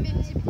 même éligible.